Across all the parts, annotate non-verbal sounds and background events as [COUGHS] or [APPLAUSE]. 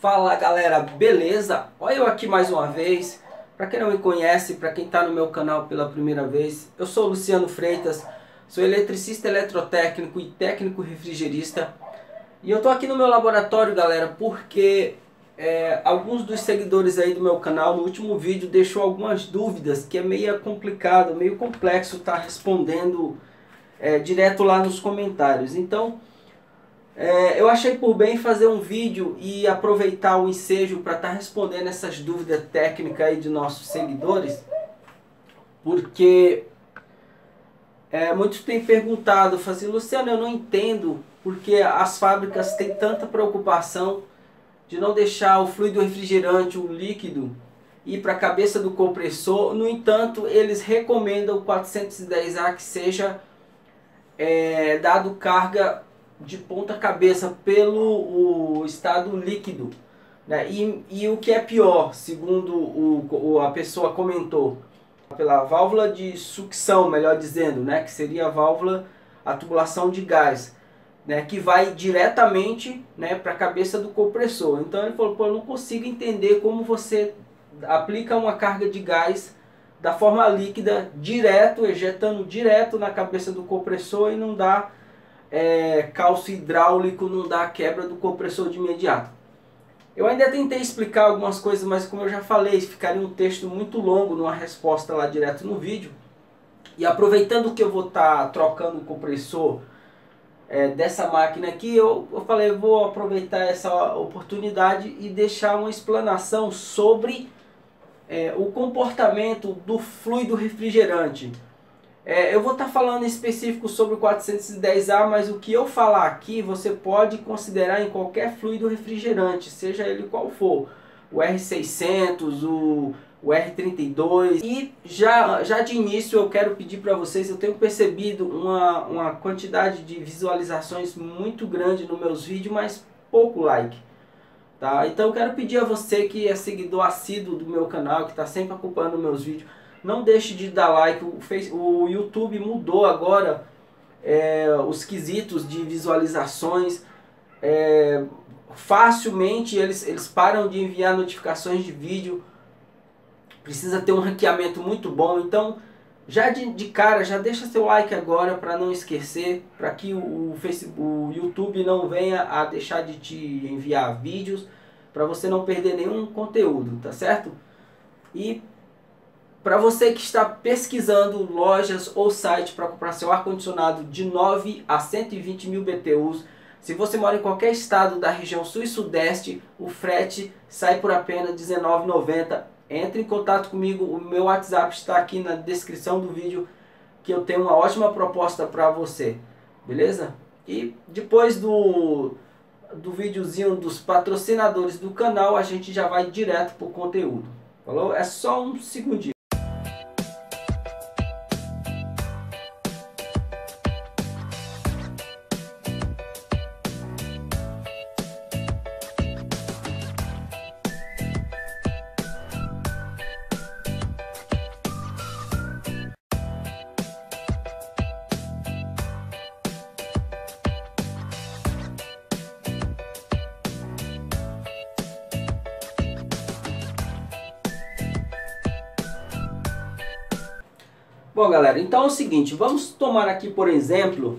Fala galera, beleza? Olha eu aqui mais uma vez. Para quem não me conhece, para quem está no meu canal pela primeira vez, eu sou Luciano Freitas, sou eletricista eletrotécnico e técnico refrigerista. E eu tô aqui no meu laboratório, galera, porque é, alguns dos seguidores aí do meu canal no último vídeo deixou algumas dúvidas que é meio complicado, meio complexo estar tá respondendo é, direto lá nos comentários. Então, é, eu achei por bem fazer um vídeo e aproveitar o ensejo para estar tá respondendo essas dúvidas técnicas aí de nossos seguidores, porque é, muitos têm perguntado, assim, Luciano, eu não entendo porque as fábricas têm tanta preocupação de não deixar o fluido refrigerante, o líquido, ir para a cabeça do compressor. No entanto, eles recomendam o 410A que seja é, dado carga de ponta cabeça pelo o estado líquido. Né? E, e o que é pior, segundo o, o, a pessoa comentou, pela válvula de sucção, melhor dizendo, né? que seria a válvula, a tubulação de gás, né? que vai diretamente né, para a cabeça do compressor. Então ele falou, pô, eu não consigo entender como você aplica uma carga de gás da forma líquida, direto, ejetando direto na cabeça do compressor e não dá é, calço hidráulico não dá quebra do compressor de imediato. Eu ainda tentei explicar algumas coisas, mas como eu já falei, ficaria um texto muito longo numa resposta lá direto no vídeo. E aproveitando que eu vou estar tá trocando o compressor é, dessa máquina aqui, eu, eu falei, vou aproveitar essa oportunidade e deixar uma explanação sobre é, o comportamento do fluido refrigerante. É, eu vou estar tá falando em específico sobre o 410A, mas o que eu falar aqui você pode considerar em qualquer fluido refrigerante, seja ele qual for. O R600, o, o R32. E já, já de início eu quero pedir para vocês, eu tenho percebido uma, uma quantidade de visualizações muito grande nos meus vídeos, mas pouco like. Tá? Então eu quero pedir a você que é seguidor assíduo do meu canal, que está sempre acompanhando meus vídeos, não deixe de dar like. O, face, o YouTube mudou agora é, os quesitos de visualizações. É, facilmente eles, eles param de enviar notificações de vídeo. Precisa ter um ranqueamento muito bom. Então, já de, de cara, já deixa seu like agora para não esquecer. Para que o, o, Facebook, o YouTube não venha a deixar de te enviar vídeos. Para você não perder nenhum conteúdo, tá certo? E para você que está pesquisando lojas ou site para comprar seu ar-condicionado de 9 a 120 mil BTUs, se você mora em qualquer estado da região sul e sudeste, o frete sai por apenas R$19,90. Entre em contato comigo, o meu WhatsApp está aqui na descrição do vídeo, que eu tenho uma ótima proposta para você, beleza? E depois do, do videozinho dos patrocinadores do canal, a gente já vai direto para o conteúdo, falou? É só um segundinho. Galera, então é o seguinte, vamos tomar aqui, por exemplo...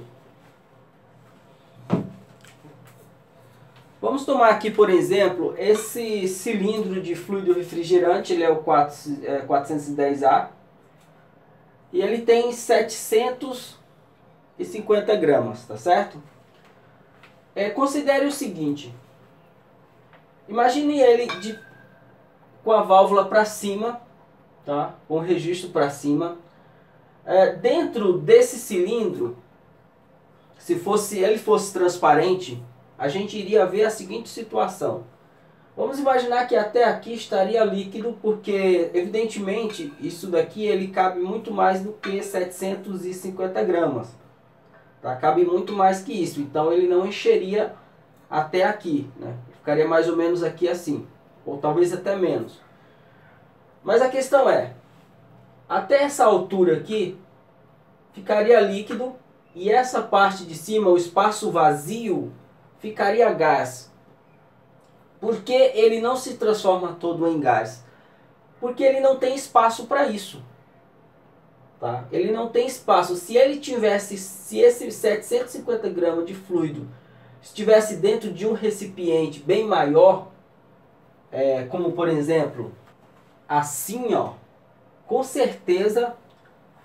Vamos tomar aqui, por exemplo, esse cilindro de fluido refrigerante, ele é o 4, é, 410A. E ele tem 750 gramas, tá certo? É, considere o seguinte, imagine ele de, com a válvula para cima, tá? com o registro para cima, é, dentro desse cilindro, se fosse ele fosse transparente, a gente iria ver a seguinte situação. Vamos imaginar que até aqui estaria líquido, porque evidentemente isso daqui ele cabe muito mais do que 750 gramas. Tá? Cabe muito mais que isso, então ele não encheria até aqui. Né? Ficaria mais ou menos aqui assim, ou talvez até menos. Mas a questão é, até essa altura aqui ficaria líquido e essa parte de cima, o espaço vazio, ficaria gás. Por que ele não se transforma todo em gás? Porque ele não tem espaço para isso. Tá? Ele não tem espaço. Se ele tivesse, se esse 750 gramas de fluido estivesse dentro de um recipiente bem maior, é, como por exemplo, assim, ó, com certeza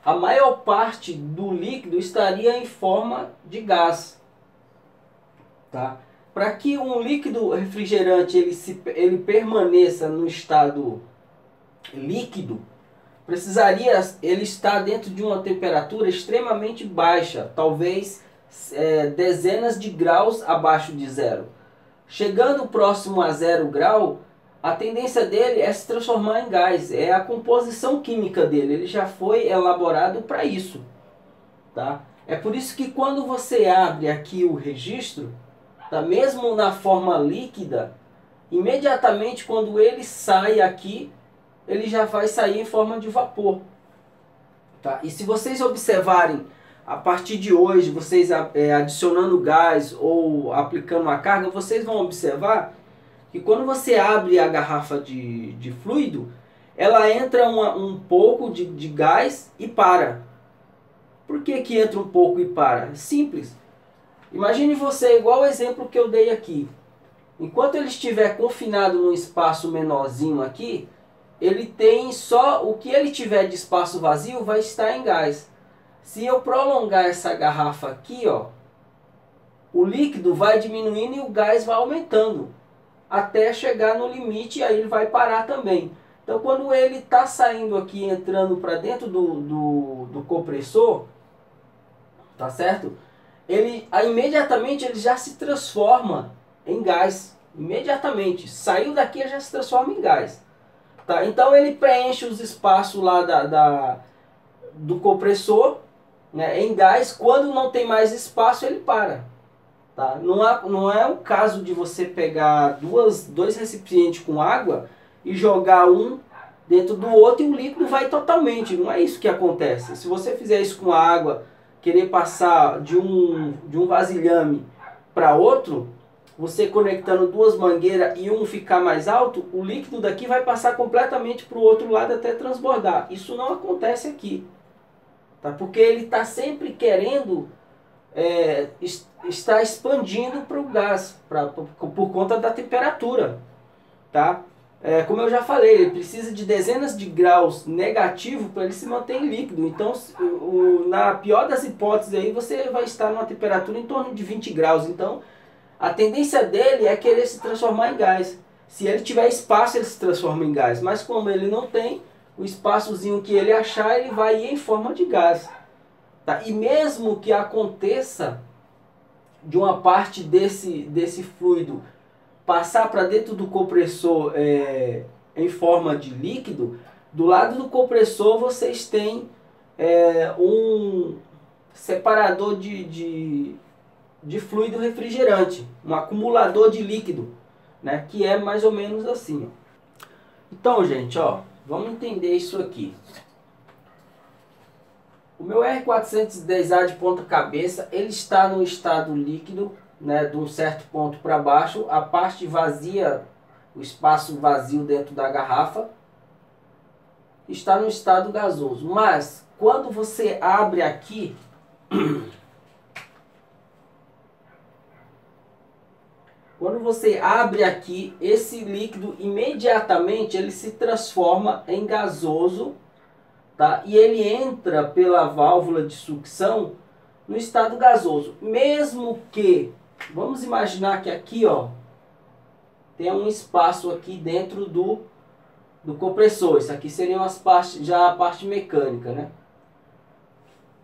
a maior parte do líquido estaria em forma de gás. Tá? Para que um líquido refrigerante ele, se, ele permaneça no estado líquido, precisaria ele estar dentro de uma temperatura extremamente baixa, talvez é, dezenas de graus abaixo de zero. Chegando próximo a zero grau, a tendência dele é se transformar em gás, é a composição química dele, ele já foi elaborado para isso. Tá? É por isso que quando você abre aqui o registro, tá? mesmo na forma líquida, imediatamente quando ele sai aqui, ele já vai sair em forma de vapor. Tá? E se vocês observarem, a partir de hoje, vocês é, adicionando gás ou aplicando a carga, vocês vão observar que quando você abre a garrafa de, de fluido, ela entra uma, um pouco de, de gás e para. Por que, que entra um pouco e para? Simples. Imagine você, igual o exemplo que eu dei aqui. Enquanto ele estiver confinado num espaço menorzinho aqui, ele tem só o que ele tiver de espaço vazio vai estar em gás. Se eu prolongar essa garrafa aqui, ó, o líquido vai diminuindo e o gás vai aumentando até chegar no limite e aí ele vai parar também. Então quando ele está saindo aqui, entrando para dentro do, do, do, compressor, tá certo? Ele imediatamente ele já se transforma em gás. Imediatamente. Saiu daqui ele já se transforma em gás. Tá? Então ele preenche os espaços lá da, da, do compressor né, em gás. Quando não tem mais espaço, ele para. Tá? Não, há, não é o caso de você pegar duas, dois recipientes com água e jogar um dentro do outro e o líquido vai totalmente. Não é isso que acontece. Se você fizer isso com água, querer passar de um, de um vasilhame para outro, você conectando duas mangueiras e um ficar mais alto, o líquido daqui vai passar completamente para o outro lado até transbordar. Isso não acontece aqui. Tá? Porque ele está sempre querendo é, está expandindo para o gás, pra, por, por conta da temperatura. Tá? É, como eu já falei, ele precisa de dezenas de graus negativo para ele se manter líquido. Então, o, na pior das hipóteses, aí, você vai estar numa temperatura em torno de 20 graus. Então, a tendência dele é querer se transformar em gás. Se ele tiver espaço, ele se transforma em gás. Mas como ele não tem, o espaçozinho que ele achar, ele vai ir em forma de gás. Tá? E mesmo que aconteça de uma parte desse, desse fluido passar para dentro do compressor é, em forma de líquido, do lado do compressor vocês têm é, um separador de, de, de fluido refrigerante, um acumulador de líquido, né, que é mais ou menos assim. Ó. Então, gente, ó, vamos entender isso aqui. O meu R410A de ponta cabeça, ele está no estado líquido, né, de um certo ponto para baixo, a parte vazia, o espaço vazio dentro da garrafa, está no estado gasoso. Mas quando você abre aqui, [CLEARS THROAT] quando você abre aqui, esse líquido imediatamente ele se transforma em gasoso tá? e ele entra pela válvula de sucção no estado gasoso. Mesmo que, vamos imaginar que aqui ó, tem um espaço aqui dentro do, do compressor. Isso aqui seriam as partes, já a parte mecânica. Né?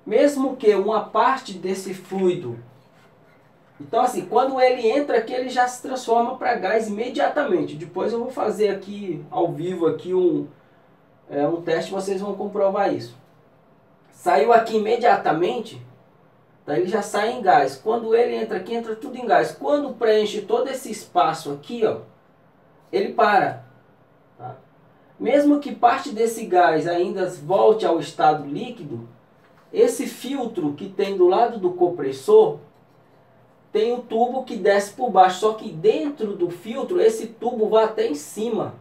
Mesmo que uma parte desse fluido então, assim, quando ele entra aqui, ele já se transforma para gás imediatamente. Depois eu vou fazer aqui, ao vivo, aqui um, é, um teste, vocês vão comprovar isso. Saiu aqui imediatamente, tá? ele já sai em gás. Quando ele entra aqui, entra tudo em gás. Quando preenche todo esse espaço aqui, ó, ele para. Tá? Mesmo que parte desse gás ainda volte ao estado líquido, esse filtro que tem do lado do compressor, tem um tubo que desce por baixo, só que dentro do filtro esse tubo vai até em cima,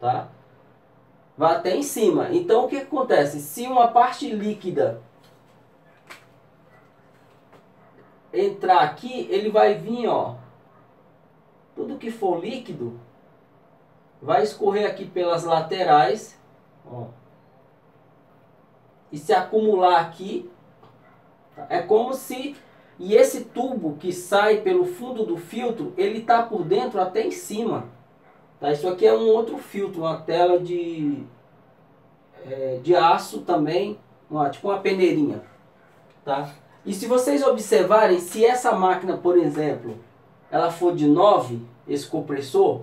tá? Vai até em cima. Então o que acontece? Se uma parte líquida entrar aqui, ele vai vir, ó, tudo que for líquido vai escorrer aqui pelas laterais, ó, e se acumular aqui. É como se e esse tubo que sai pelo fundo do filtro, ele está por dentro até em cima. Tá? Isso aqui é um outro filtro, uma tela de, é, de aço também, uma, tipo uma peneirinha. Tá? E se vocês observarem, se essa máquina, por exemplo, ela for de 9, esse compressor,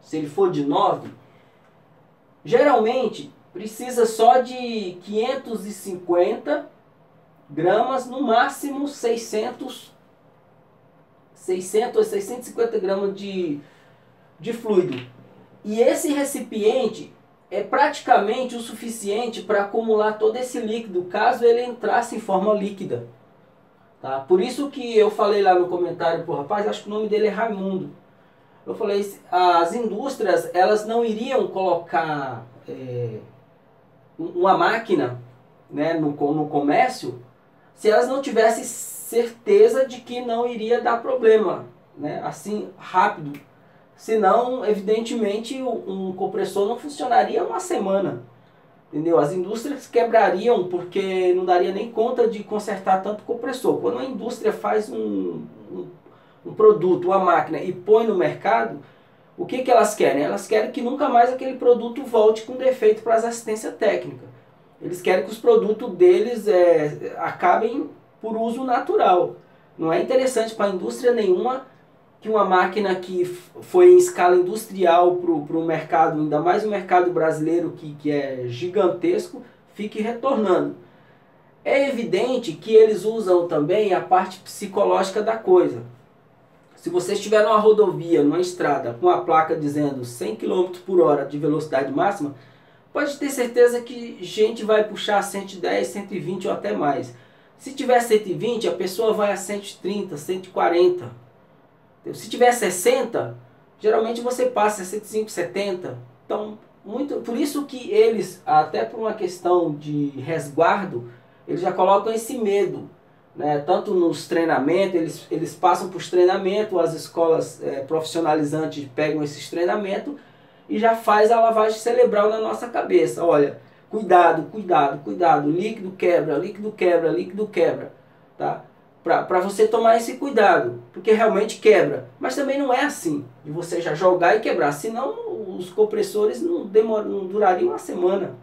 se ele for de 9, geralmente precisa só de 550 gramas, no máximo 600, 600 a 650 gramas de, de fluido. E esse recipiente é praticamente o suficiente para acumular todo esse líquido, caso ele entrasse em forma líquida. Tá? Por isso que eu falei lá no comentário pro rapaz, acho que o nome dele é Raimundo. Eu falei, as indústrias elas não iriam colocar é, uma máquina né, no, no comércio se elas não tivessem certeza de que não iria dar problema, né? assim, rápido. Senão, evidentemente, um compressor não funcionaria uma semana. Entendeu? As indústrias quebrariam porque não daria nem conta de consertar tanto compressor. Quando a indústria faz um, um, um produto, uma máquina e põe no mercado, o que, que elas querem? Elas querem que nunca mais aquele produto volte com defeito para as assistência técnica. Eles querem que os produtos deles é, acabem por uso natural. Não é interessante para a indústria nenhuma que uma máquina que foi em escala industrial para o mercado, ainda mais o mercado brasileiro que, que é gigantesco, fique retornando. É evidente que eles usam também a parte psicológica da coisa. Se você estiver numa rodovia, numa estrada, com a placa dizendo 100 km por hora de velocidade máxima, pode ter certeza que gente vai puxar 110, 120 ou até mais. Se tiver 120, a pessoa vai a 130, 140. Se tiver 60, geralmente você passa a 105, 70. Então, muito, por isso que eles, até por uma questão de resguardo, eles já colocam esse medo. Né? Tanto nos treinamentos, eles, eles passam por treinamento, as escolas é, profissionalizantes pegam esses treinamentos e já faz a lavagem cerebral na nossa cabeça. Olha, cuidado, cuidado, cuidado, líquido quebra, líquido quebra, líquido quebra, tá? Para você tomar esse cuidado, porque realmente quebra. Mas também não é assim, de você já jogar e quebrar, senão os compressores não, demor, não durariam uma semana.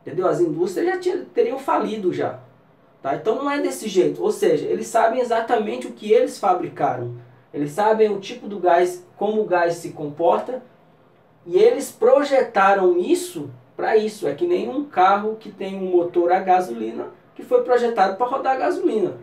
Entendeu? As indústrias já tinha, teriam falido já. Tá? Então não é desse jeito. Ou seja, eles sabem exatamente o que eles fabricaram. Eles sabem o tipo do gás, como o gás se comporta e eles projetaram isso para isso. É que nem um carro que tem um motor a gasolina que foi projetado para rodar gasolina.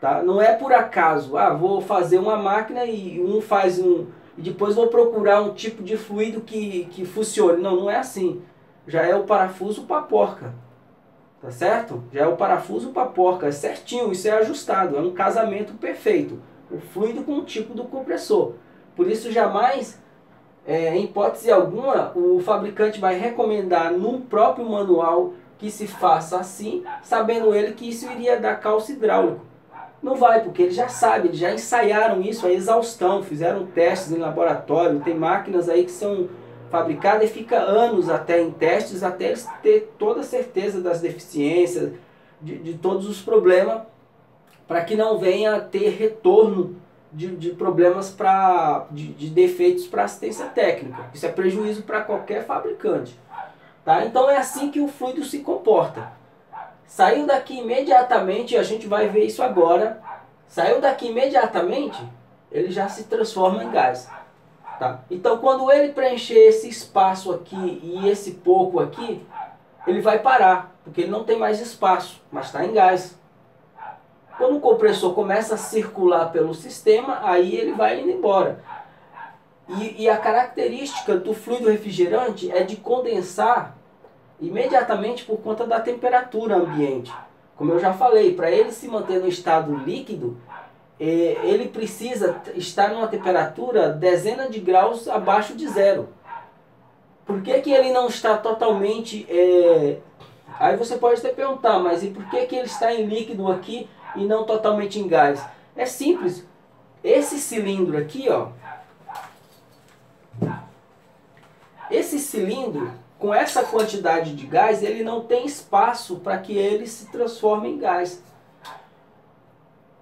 Tá? Não é por acaso, ah, vou fazer uma máquina e um faz um. E depois vou procurar um tipo de fluido que, que funcione. Não, não é assim. Já é o parafuso para porca. Tá certo? Já é o parafuso para porca. É certinho, isso é ajustado. É um casamento perfeito. O fluido com o tipo do compressor. Por isso jamais é, em hipótese alguma, o fabricante vai recomendar no próprio manual que se faça assim, sabendo ele que isso iria dar calço hidráulico. Não vai, porque eles já sabem, eles já ensaiaram isso a exaustão, fizeram testes em laboratório, tem máquinas aí que são fabricadas e fica anos até em testes, até eles ter toda a certeza das deficiências, de, de todos os problemas, para que não venha a ter retorno de, de problemas para de, de, defeitos para assistência técnica. Isso é prejuízo para qualquer fabricante. Tá? Então é assim que o fluido se comporta. Saiu daqui imediatamente, a gente vai ver isso agora. Saiu daqui imediatamente, ele já se transforma em gás. Tá? Então quando ele preencher esse espaço aqui e esse pouco aqui, ele vai parar, porque ele não tem mais espaço, mas está em gás. Quando o compressor começa a circular pelo sistema, aí ele vai indo embora. E, e a característica do fluido refrigerante é de condensar imediatamente por conta da temperatura ambiente. Como eu já falei, para ele se manter no estado líquido, ele precisa estar numa temperatura dezena de graus abaixo de zero. Por que, que ele não está totalmente... É... Aí você pode até perguntar, mas e por que, que ele está em líquido aqui e não totalmente em gás? É simples. Esse cilindro aqui, ó. Esse cilindro, com essa quantidade de gás, ele não tem espaço para que ele se transforme em gás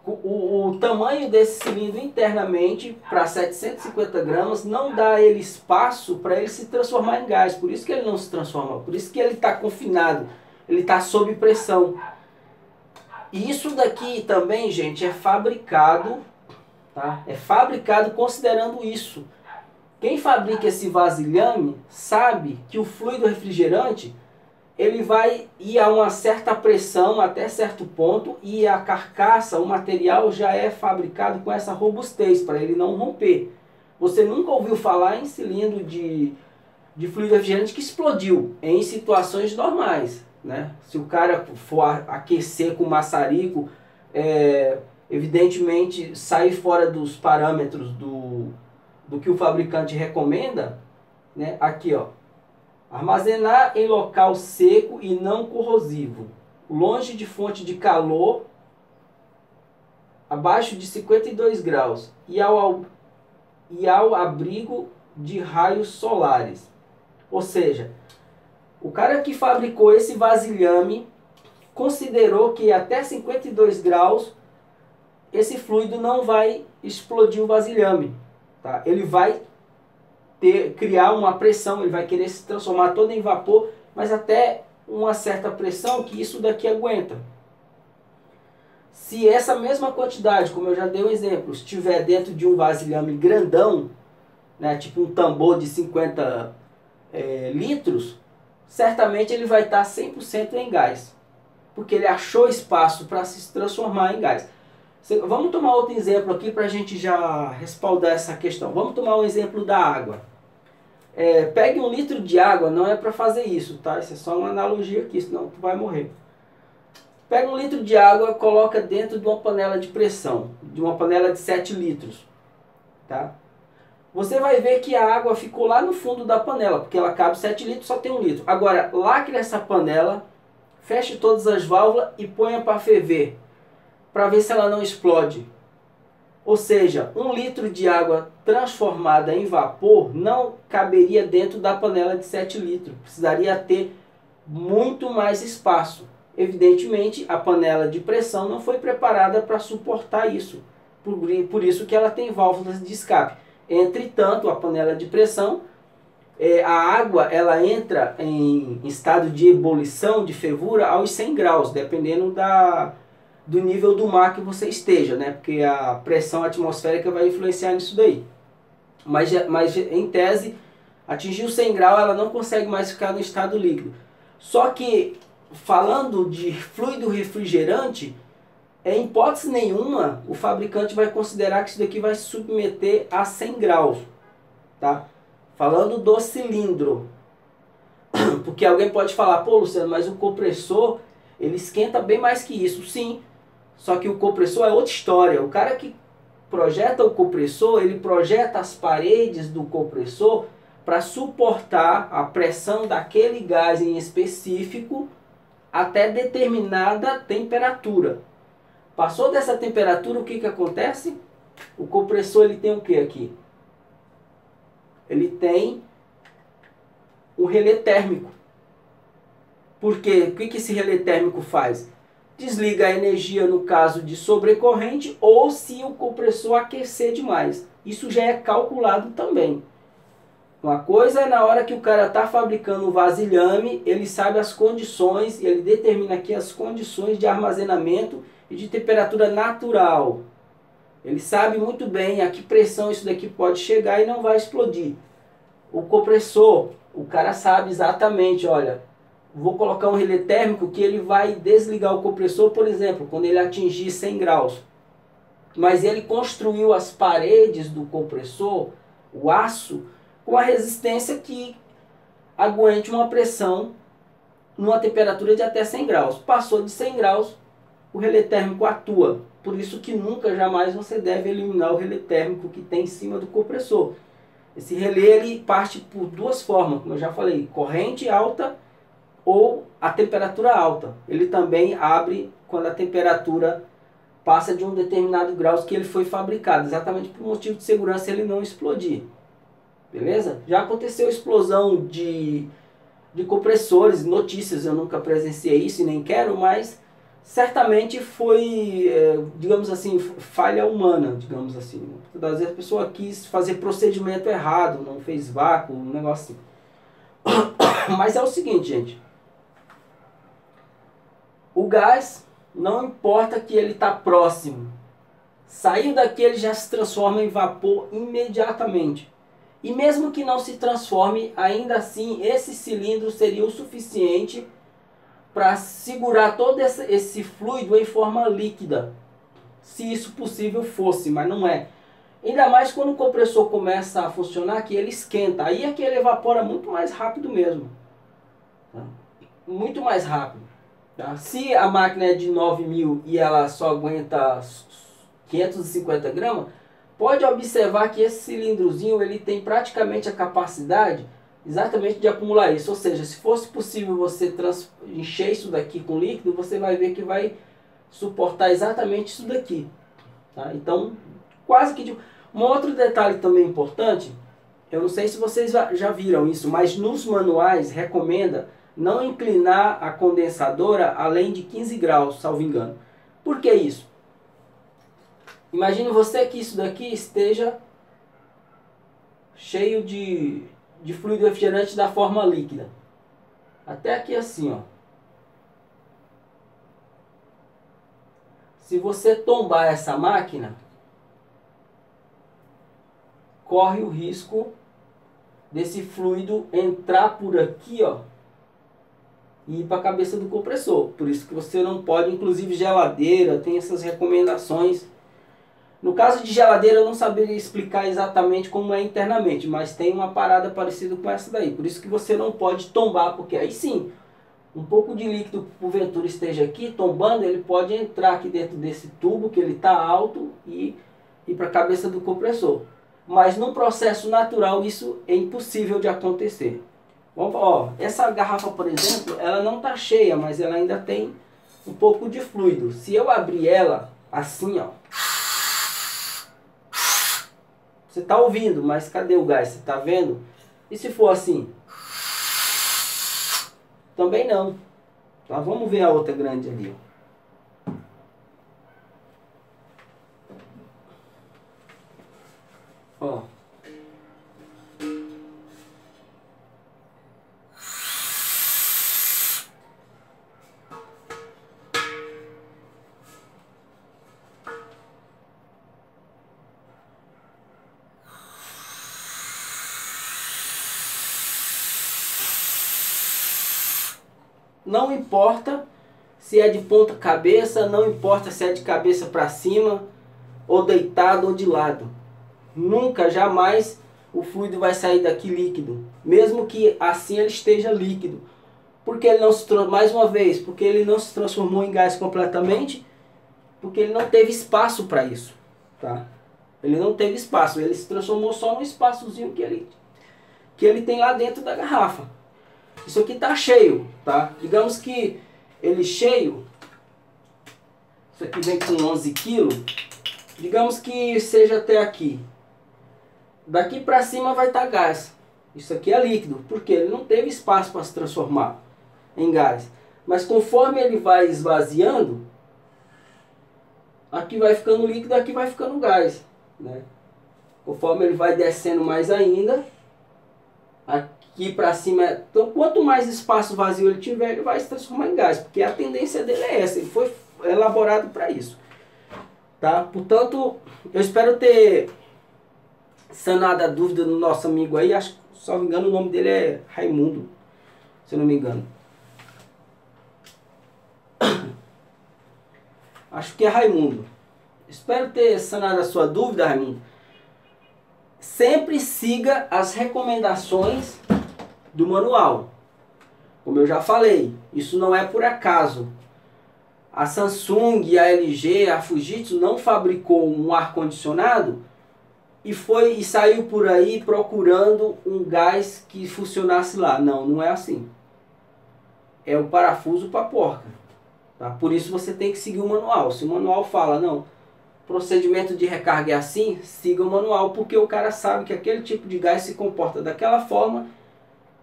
o, o, tamanho desse cilindro internamente para 750 gramas não dá ele espaço para ele se transformar em gás. Por isso que ele não se transforma, por isso que ele está confinado, ele está sob pressão. E isso daqui também, gente, é fabricado, tá? É fabricado considerando isso. Quem fabrica esse vasilhame sabe que o fluido refrigerante ele vai ir a uma certa pressão até certo ponto e a carcaça, o material já é fabricado com essa robustez para ele não romper. Você nunca ouviu falar em cilindro de, de fluido refrigerante que explodiu em situações normais. Né? Se o cara for aquecer com maçarico, é, evidentemente sair fora dos parâmetros do, do que o fabricante recomenda, né? aqui ó, Armazenar em local seco e não corrosivo, longe de fonte de calor, abaixo de 52 graus e ao, e ao abrigo de raios solares. Ou seja, o cara que fabricou esse vasilhame considerou que até 52 graus esse fluido não vai explodir o vasilhame. Tá? Ele vai ter, criar uma pressão, ele vai querer se transformar todo em vapor, mas até uma certa pressão que isso daqui aguenta. Se essa mesma quantidade, como eu já dei um exemplo, estiver dentro de um vasilhame grandão, né, tipo um tambor de 50 é, litros, certamente ele vai estar 100% em gás. Porque ele achou espaço para se transformar em gás. Vamos tomar outro exemplo aqui para a gente já respaldar essa questão. Vamos tomar um exemplo da água. É, pegue um litro de água, não é para fazer isso, tá? Isso é só uma analogia aqui, senão tu vai morrer. Pega um litro de água, coloca dentro de uma panela de pressão, de uma panela de 7 litros, tá? Você vai ver que a água ficou lá no fundo da panela, porque ela cabe 7 litros, só tem um litro. Agora, lacre essa panela, feche todas as válvulas e ponha para ferver, para ver se ela não explode. Ou seja, um litro de água transformada em vapor não caberia dentro da panela de 7 litros. Precisaria ter muito mais espaço. Evidentemente, a panela de pressão não foi preparada para suportar isso. Por, por isso que ela tem válvulas de escape. Entretanto, a panela de pressão, é, a água ela entra em estado de ebulição, de fervura, aos 100 graus, dependendo da, do nível do mar que você esteja, né? Porque a pressão atmosférica vai influenciar nisso daí. Mas, mas em tese, atingiu 100 graus, ela não consegue mais ficar no estado líquido. Só que, falando de fluido refrigerante, em hipótese nenhuma, o fabricante vai considerar que isso daqui vai se submeter a 100 graus. Tá? Falando do cilindro. [COUGHS] Porque alguém pode falar, pô Luciano, mas o compressor ele esquenta bem mais que isso. Sim, só que o compressor é outra história. O cara que projeta o compressor, ele projeta as paredes do compressor para suportar a pressão daquele gás em específico até determinada temperatura. Passou dessa temperatura, o que, que acontece? O compressor ele tem o que aqui? Ele tem um relé térmico. Por quê? O que, que esse relé térmico faz? Desliga a energia no caso de sobrecorrente ou se o compressor aquecer demais. Isso já é calculado também. Uma coisa é na hora que o cara está fabricando o vasilhame, ele sabe as condições, ele determina aqui as condições de armazenamento e de temperatura natural. Ele sabe muito bem a que pressão isso daqui pode chegar e não vai explodir. O compressor, o cara sabe exatamente, olha, vou colocar um relé térmico que ele vai desligar o compressor, por exemplo, quando ele atingir 100 graus. Mas ele construiu as paredes do compressor, o aço, com a resistência que aguente uma pressão numa temperatura de até 100 graus. Passou de 100 graus, o relé térmico atua. por isso que nunca, jamais você deve eliminar o relé térmico que tem em cima do compressor. Esse relé ele parte por duas formas, como eu já falei, corrente alta ou a temperatura alta. Ele também abre quando a temperatura passa de um determinado grau que ele foi fabricado, exatamente por motivo de segurança ele não explodir. Beleza? Já aconteceu explosão de, de compressores, notícias, eu nunca presenciei isso e nem quero, mas certamente foi, é, digamos assim, falha humana, digamos assim. Muitas vezes a pessoa quis fazer procedimento errado, não fez vácuo, um negócio assim. [COUGHS] Mas é o seguinte, gente. O gás, não importa que ele está próximo. Saiu daqui, ele já se transforma em vapor imediatamente. E mesmo que não se transforme, ainda assim, esse cilindro seria o suficiente para segurar todo esse, esse fluido em forma líquida. Se isso possível fosse, mas não é. Ainda mais quando o compressor começa a funcionar, que ele esquenta. Aí é que ele evapora muito mais rápido mesmo. Tá? Muito mais rápido. Tá? Se a máquina é de 9000 e ela só aguenta 550 gramas, pode observar que esse cilindrozinho ele tem praticamente a capacidade exatamente de acumular isso. Ou seja, se fosse possível você encher isso daqui com líquido, você vai ver que vai suportar exatamente isso daqui. Tá? Então, quase que... De... Um outro detalhe também importante, eu não sei se vocês já viram isso, mas nos manuais recomenda não inclinar a condensadora além de 15 graus, salvo engano. Por que isso? Imagine você que isso daqui esteja cheio de de fluido refrigerante da forma líquida. Até aqui assim, ó. Se você tombar essa máquina, corre o risco desse fluido entrar por aqui, ó, e ir para a cabeça do compressor. Por isso que você não pode, inclusive geladeira, tem essas recomendações no caso de geladeira eu não saberia explicar exatamente como é internamente, mas tem uma parada parecida com essa daí. Por isso que você não pode tombar, porque aí sim, um pouco de líquido porventura esteja aqui tombando, ele pode entrar aqui dentro desse tubo que ele está alto e ir para a cabeça do compressor. Mas no processo natural isso é impossível de acontecer. Vamos, ó, essa garrafa, por exemplo, ela não está cheia, mas ela ainda tem um pouco de fluido. Se eu abrir ela assim, ó, você está ouvindo, mas cadê o gás? Você está vendo? E se for assim? Também não. Tá, vamos ver a outra grande ali. Ó. Não importa se é de ponta cabeça, não importa se é de cabeça para cima, ou deitado ou de lado. Nunca, jamais o fluido vai sair daqui líquido, mesmo que assim ele esteja líquido. Porque ele não se mais uma vez, porque ele não se transformou em gás completamente, porque ele não teve espaço para isso, tá? Ele não teve espaço, ele se transformou só no espaçozinho que ele que ele tem lá dentro da garrafa. Isso aqui está cheio, tá? Digamos que ele cheio, isso aqui vem com 11 kg, digamos que seja até aqui. Daqui para cima vai estar tá gás. Isso aqui é líquido, porque ele não teve espaço para se transformar em gás. Mas conforme ele vai esvaziando, aqui vai ficando líquido, aqui vai ficando gás. Né? Conforme ele vai descendo mais ainda, aqui aqui para cima. Então, quanto mais espaço vazio ele tiver, ele vai se transformar em gás, porque a tendência dele é essa, ele foi elaborado para isso. Tá? Portanto, eu espero ter sanado a dúvida do nosso amigo aí, acho que, se não me engano, o nome dele é Raimundo, se eu não me engano. [COUGHS] Acho que é Raimundo. Espero ter sanado a sua dúvida, Raimundo. Sempre siga as recomendações do manual. Como eu já falei, isso não é por acaso. a Samsung, a LG, a Fujitsu não fabricou um ar condicionado e foi e saiu por aí procurando um gás que funcionasse lá. Não, não é assim. É o parafuso para porca. Tá? Por isso você tem que seguir o manual. Se o manual fala, não, procedimento de recarga é assim, siga o manual, porque o cara sabe que aquele tipo de gás se comporta daquela forma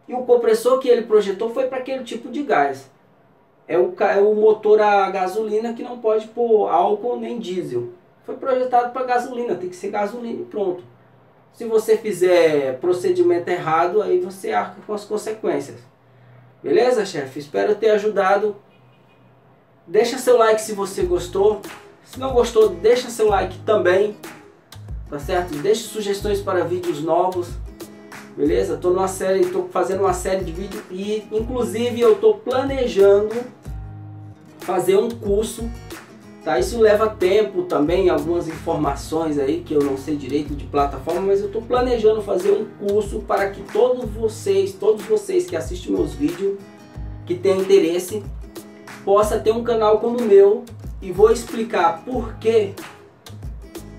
e o compressor que ele projetou foi para aquele tipo de gás. É o, é o motor a gasolina que não pode pôr álcool nem diesel. Foi projetado para gasolina, tem que ser gasolina e pronto. Se você fizer procedimento errado, aí você arca com as consequências. Beleza, chefe? Espero ter ajudado. Deixa seu like se você gostou. Se não gostou, deixa seu like também. Tá certo? Deixe sugestões para vídeos novos. Beleza? Tô numa série, tô fazendo uma série de vídeos e inclusive eu tô planejando fazer um curso Tá, isso leva tempo também, algumas informações aí que eu não sei direito de plataforma, mas eu estou planejando fazer um curso para que todos vocês, todos vocês que assistem meus vídeos, que têm interesse, possa ter um canal como o meu e vou explicar por que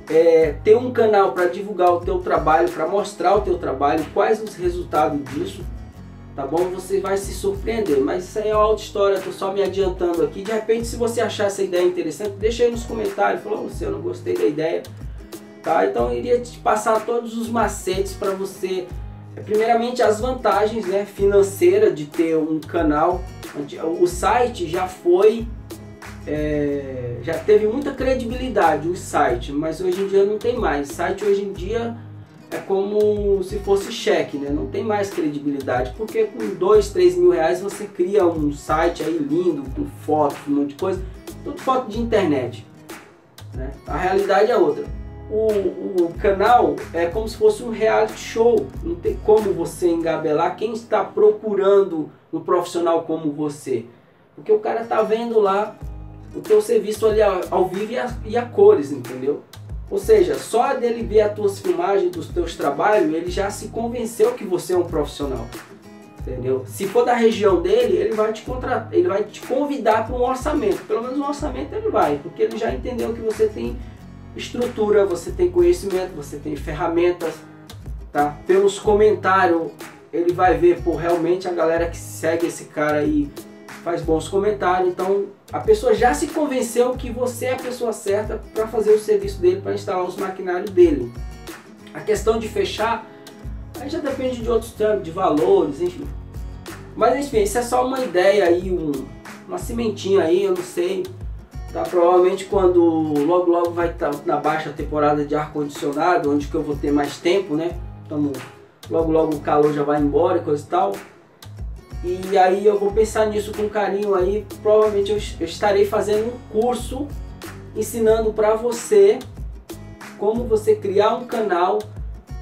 é, ter um canal para divulgar o teu trabalho, para mostrar o teu trabalho, quais os resultados disso, tá bom? Você vai se surpreender, mas isso aí é outra história, tô só me adiantando aqui. De repente, se você achar essa ideia interessante, deixa aí nos comentários, fala, você, eu não gostei da ideia, tá? Então, eu iria te passar todos os macetes para você, é, primeiramente as vantagens, né, financeira de ter um canal. O site já foi é, já teve muita credibilidade o site, mas hoje em dia não tem mais. O site hoje em dia é como se fosse cheque, né? Não tem mais credibilidade, porque com dois, três mil reais você cria um site aí lindo, com fotos, um monte de coisa, tudo foto de internet. Né? A realidade é outra. O, o canal é como se fosse um reality show, não tem como você engabelar quem está procurando um profissional como você. Porque o cara está vendo lá o teu serviço ali ao vivo e a, e a cores, entendeu? Ou seja, só dele ver as tuas filmagens dos teus trabalhos, ele já se convenceu que você é um profissional. Entendeu? Se for da região dele, ele vai te contratar, ele vai te convidar para um orçamento. Pelo menos um orçamento ele vai, porque ele já entendeu que você tem estrutura, você tem conhecimento, você tem ferramentas, tá? Pelos comentários, ele vai ver, por realmente a galera que segue esse cara aí faz bons comentários, então a pessoa já se convenceu que você é a pessoa certa para fazer o serviço dele, para instalar os maquinários dele. A questão de fechar, aí já depende de outros termos, de valores, enfim. Mas enfim, isso é só uma ideia aí, um, uma cimentinha aí, eu não sei. Tá? Provavelmente quando logo logo vai estar tá na baixa temporada de ar-condicionado, onde que eu vou ter mais tempo, né? Então, logo logo o calor já vai embora e coisa e tal. E aí eu vou pensar nisso com carinho aí. Provavelmente eu, estarei fazendo um curso ensinando para você como você criar um canal,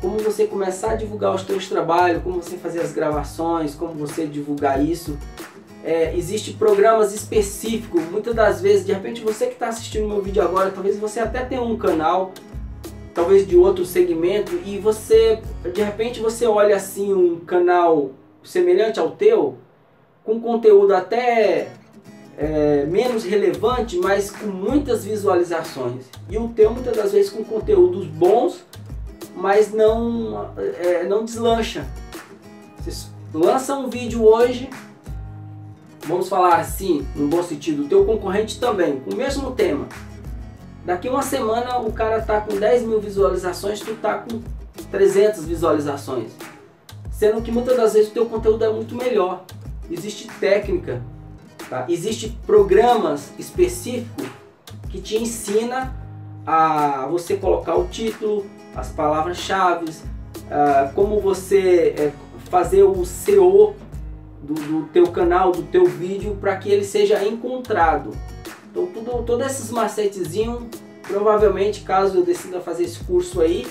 como você começar a divulgar os seus trabalhos, como você fazer as gravações, como você divulgar isso. É, Existem programas específicos, muitas das vezes, de repente você que está assistindo meu vídeo agora, talvez você até tenha um canal, talvez de outro segmento, e você, de repente você olha assim um canal semelhante ao teu, com conteúdo até é, menos relevante, mas com muitas visualizações. E o teu muitas das vezes com conteúdos bons, mas não, é, não deslancha. Você lança um vídeo hoje, vamos falar assim, no bom sentido, o teu concorrente também, com o mesmo tema. Daqui uma semana o cara tá com 10 mil visualizações, tu tá com 300 visualizações. Sendo que muitas das vezes o teu conteúdo é muito melhor. Existe técnica, tá? existe programas específicos que te ensina a você colocar o título, as palavras-chave, uh, como você é, fazer o SEO do, do, teu canal, do teu vídeo, para que ele seja encontrado. Então, tudo, todos esses macetezinhos, provavelmente, caso eu decida fazer esse curso aí,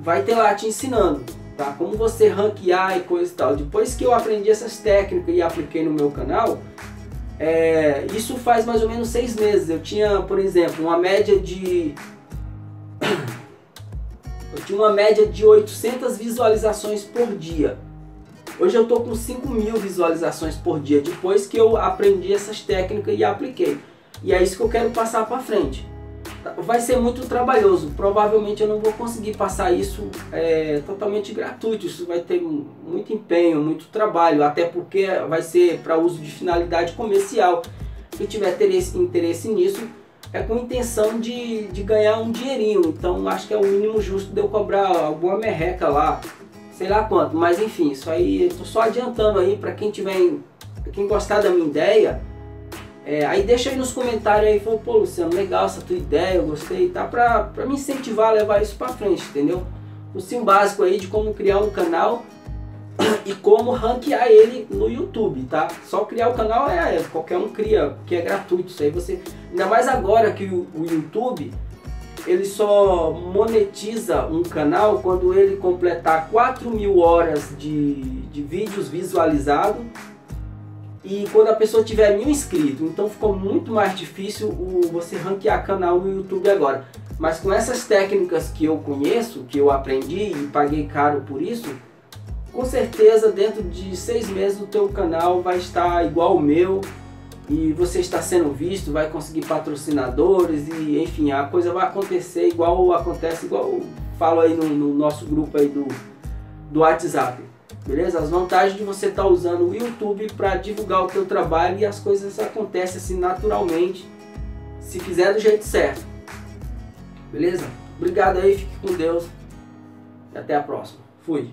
vai ter lá te ensinando tá? Como você ranquear e coisa e tal. Depois que eu aprendi essas técnicas e apliquei no meu canal, é, isso faz mais ou menos seis meses. Eu tinha, por exemplo, uma média de... [COUGHS] Eu tinha uma média de 800 visualizações por dia. Hoje eu estou com 5 mil visualizações por dia, depois que eu aprendi essas técnicas e apliquei. E é isso que eu quero passar para frente. Vai ser muito trabalhoso, provavelmente eu não vou conseguir passar isso é, totalmente gratuito, isso vai ter muito empenho, muito trabalho, até porque vai ser para uso de finalidade comercial. Quem tiver interesse, interesse nisso é com intenção de, de ganhar um dinheirinho, então acho que é o mínimo justo de eu cobrar alguma merreca lá, sei lá quanto, mas enfim, isso aí eu tô só adiantando aí para quem tiver, quem gostar da minha ideia, é, aí deixa aí nos comentários aí, falou, pô Luciano, legal essa tua ideia, eu gostei, tá? Pra, pra me incentivar a levar isso pra frente, entendeu? O sim básico aí de como criar um canal [COUGHS] e como ranquear ele no YouTube, tá? Só criar o canal é, é qualquer um cria, que é gratuito, isso aí você... Ainda mais agora que o, o YouTube, ele só monetiza um canal quando ele completar 4 mil horas de, de vídeos visualizados e quando a pessoa tiver mil inscritos. Então ficou muito mais difícil o, você ranquear canal no YouTube agora. Mas com essas técnicas que eu conheço, que eu aprendi e paguei caro por isso, com certeza dentro de seis meses o teu canal vai estar igual o meu e você está sendo visto, vai conseguir patrocinadores e enfim, a coisa vai acontecer igual acontece, igual falo aí no, no nosso grupo aí do, do WhatsApp beleza? As vantagens de você estar tá usando o YouTube para divulgar o teu trabalho e as coisas acontecem assim naturalmente, se fizer do jeito certo, beleza? Obrigado aí, fique com Deus e até a próxima. Fui!